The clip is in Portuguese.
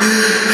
Yeah.